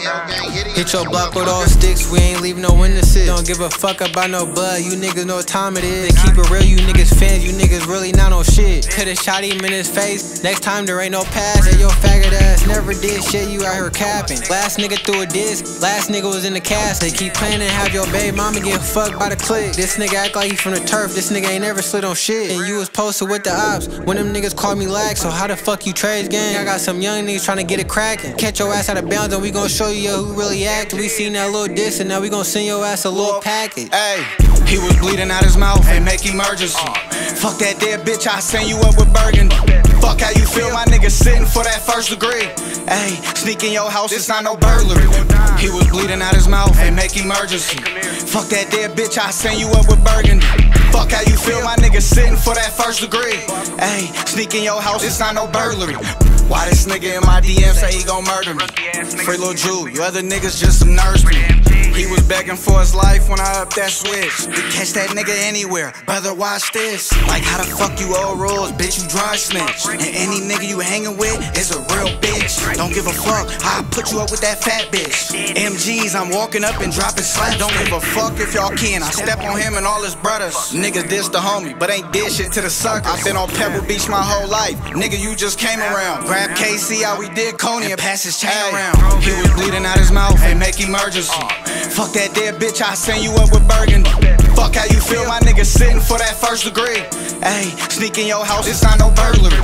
Hit your block with all sticks, we ain't leave no witnesses. Don't give a fuck about no bud, you niggas know what time it is. They keep it real, you niggas fans, you niggas really not no shit. Coulda shot him in his face, next time there ain't no pass. Hey, yo, faggot ass never did shit, you out here capping. Last nigga threw a disc, last nigga was in the cast. They keep playing and have your baby mama get fucked by the click. This nigga act like he from the turf, this nigga ain't never slid on shit. And you was posted with the ops when them niggas called me lag, so how the fuck you trades gang? I got some young niggas trying to get it cracking. Catch your ass out of bounds and we gon' show you who really act. We seen that little diss and now we gon' send your ass a little package. Hey, he was bleeding out his mouth and make emergency. Oh, Fuck that dead bitch, I send you up with burgundy. Fuck how you feel, my nigga sitting for that first degree. Hey, sneak in your house, it's not no burglary. He was bleeding out his mouth and make emergency. Fuck that dead bitch, I send you up with burgundy. Fuck how you feel, my nigga sitting for that first degree. Hey, sneak in your house, it's not no burglary. Why this nigga in my DM say he gon' murder me? Free little Jew, you other niggas just some me. He was begging for his life when I up that switch. You catch that nigga anywhere, brother, watch this. Like how the fuck you old rules, bitch, you dry snitch. And any nigga you hanging with is a real bitch. Don't give a fuck, how I put you up with that fat bitch. MGs, I'm walking up and dropping slaps. Don't give a fuck if y'all can. I step on him and all his brothers. Nigga, this the homie, but ain't did shit to the suckers. I've been on Pebble Beach my whole life. Nigga, you just came around. Grab KC how we did Coney and pass his chain around. He was bleeding out his mouth and make emergency. Fuck that dead bitch, I send you up with burgundy. Fuck how you feel, my nigga sitting for that first degree. Hey, sneak in your house, it's not no burglary.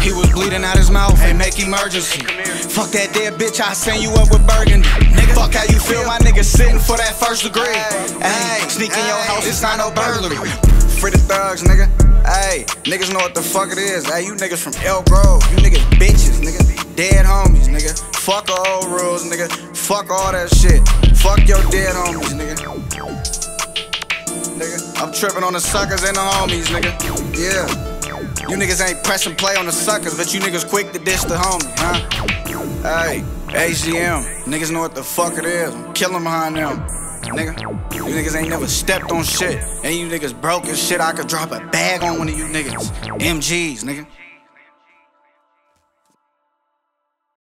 He was bleeding out his mouth and make emergency. Fuck that dead bitch, I send you up with burgundy. Nigga, fuck how you feel, my nigga sitting for that first degree. Hey, sneak in your house, it's not no burglary. Free the thugs, nigga. Hey, niggas know what the fuck it is. Hey, you niggas from Elk Grove. You niggas bitches, nigga. Dead homies, nigga. Fuck all rules, nigga. Fuck all that shit. Fuck your dead homies, nigga. Nigga, I'm tripping on the suckers and the homies, nigga. Yeah. You niggas ain't pressing play on the suckers, but you niggas quick to dish the homie, huh? Hey, ACM. Niggas know what the fuck it is. I'm killing behind them. Nigga, you niggas ain't never stepped on shit. And you niggas broke as shit. I could drop a bag on one of you niggas. MGs, nigga.